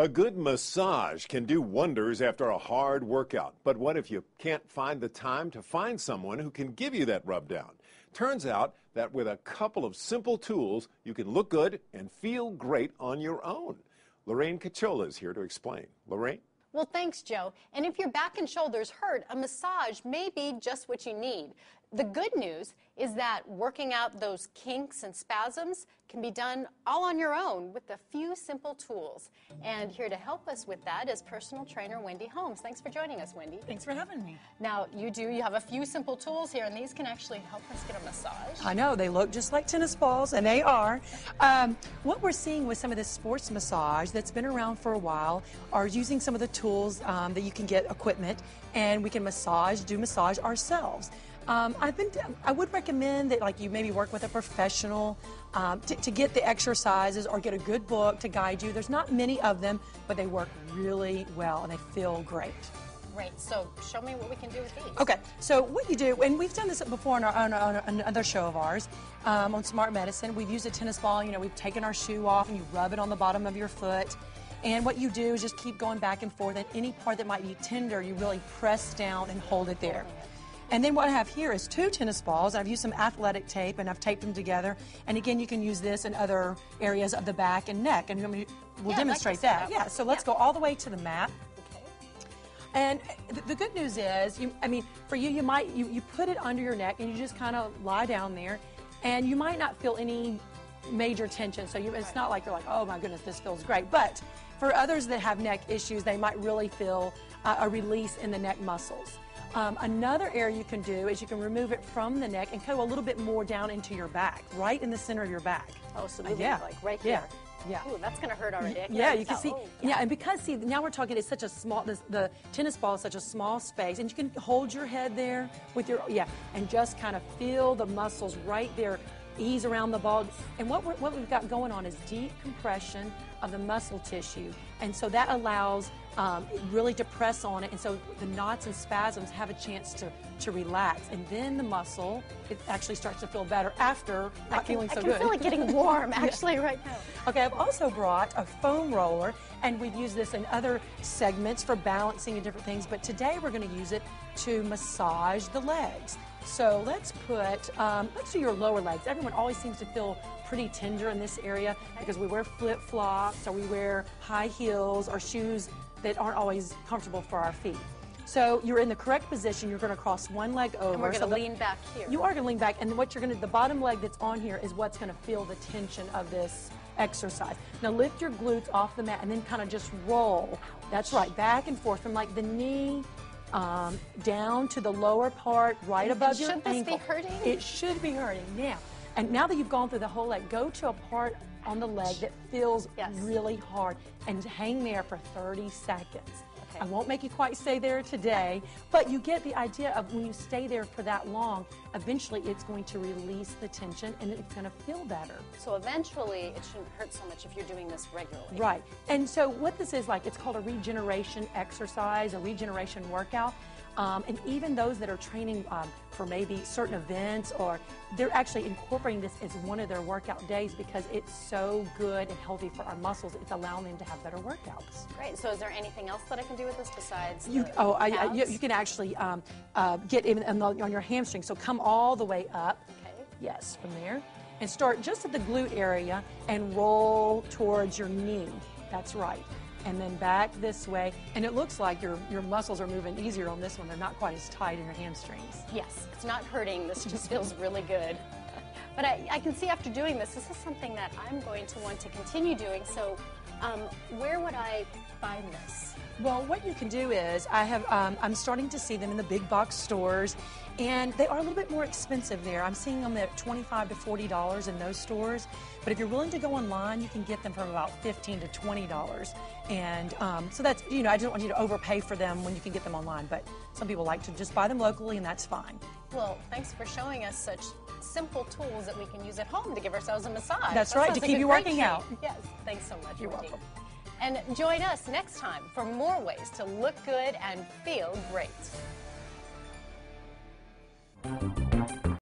A good massage can do wonders after a hard workout. But what if you can't find the time to find someone who can give you that rub down? Turns out that with a couple of simple tools, you can look good and feel great on your own. Lurene Cachola is here to explain. Lurene? Well, thanks, Joe. And if your back and shoulders hurt, a massage may be just what you need. The good news is that working out those kinks and spasms can be done all on your own with a few simple tools. And here to help us with that is personal trainer Wendy Holmes. Thanks for joining us, Wendy. Thanks for having me. Now, you do, you have a few simple tools here, and these can actually help us get a massage. I know, they look just like tennis balls, and they are. Um, what we're seeing with some of this sports massage that's been around for a while are using some of the tools um, that you can get equipment, and we can massage, do massage ourselves. Um, I've been, I would recommend that like you maybe work with a professional um, to, to, get the exercises or get a good book to guide you. There's not many of them, but they work really well and they feel great. Great. So show me what we can do with these. Okay. So what you do, and we've done this before on, our, on, on another show of ours, um, on Smart Medicine. We've used a tennis ball. You know, we've taken our shoe off and you rub it on the bottom of your foot. And what you do is just keep going back and forth. And any part that might be tender, you really press down and hold it there. And then what I have here is two tennis balls. I've used some athletic tape and I've taped them together. And again, you can use this in other areas of the back and neck. And we'll yeah, demonstrate like that. Yeah, so let's yeah. go all the way to the mat. And the good news is, you, I mean, for you, you might you, you put it under your neck and you just kind of lie down there, and you might not feel any major tension. So you, it's not like you're like, oh my goodness, this feels great. But for others that have neck issues, they might really feel uh, a release in the neck muscles. Um, another area you can do is you can remove it from the neck and go a little bit more down into your back, right in the center of your back. Oh, so moving uh, yeah. like right here. Yeah. Ooh, that's going to hurt already. Yeah, you can see. Oh, yeah. yeah. and because see, now we're talking. It's such a small. This, the tennis ball is such a small space, and you can hold your head there with your yeah, and just kind of feel the muscles right there ease around the ball. And what, we what we've got going on is deep compression of the muscle tissue. And so that allows um, really to press on it. And so the knots and spasms have a chance to, to relax. And then the muscle, it actually starts to feel better after not can, feeling so good. I can feel it getting warm actually yeah. right now. Okay, I've also brought a foam roller and we've used this in other segments for balancing and different things. But today we're going to use it to massage the legs. So let's put, um, let's do your lower legs. Everyone always seems to feel pretty tender in this area because we wear flip-flops or we wear high heels or shoes that aren't always comfortable for our feet. So you're in the correct position. You're going to cross one leg over. And we're going to so lean back here. You are going to lean back, and what you're going to, the bottom leg that's on here is what's going to feel the tension of this exercise. Now lift your glutes off the mat and then kind of just roll. That's right, back and forth from like the knee um, down to the lower part, right above your ankle. Should this be hurting? It should be hurting. Now, and now that you've gone through the whole leg, go to a part on the leg that feels yes. really hard and hang there for 30 seconds. I won't make you quite stay there today, but you get the idea of when you stay there for that long, eventually it's going to release the tension and it's going to feel better. So eventually it shouldn't hurt so much if you're doing this regularly. Right. And so what this is like, it's called a regeneration exercise, a regeneration workout. Um, and even those that are training um, for maybe certain events or they're actually incorporating this as one of their workout days because it's so good and healthy for our muscles. It's allowing them to have better workouts. Great. So is there anything else that I can do with this besides you? oh, I, I, you, you, can actually um, uh, get in on your hamstring. So come all the way up. Okay. Yes, from there. And start just at the glute area and roll towards your knee. That's right and then back this way. And it looks like your, your muscles are moving easier on this one. They're not quite as tight in your hamstrings. Yes, it's not hurting. This just feels really good. But I, I, can see after doing this, this is something that I'm going to want to continue doing. So um, where would I find this? Well, what you can do is I have um, I'm starting to see them in the big box stores, and they are a little bit more expensive there. I'm seeing them at 25 to 40 dollars in those stores. But if you're willing to go online, you can get them for about 15 to 20 dollars. And um, so that's you know I don't want you to overpay for them when you can get them online. But some people like to just buy them locally, and that's fine. Well, thanks for showing us such simple tools that we can use at home to give ourselves a massage. That's that right to keep you working out. Yes, thanks so much. You're and join us next time for more ways to look good and feel great.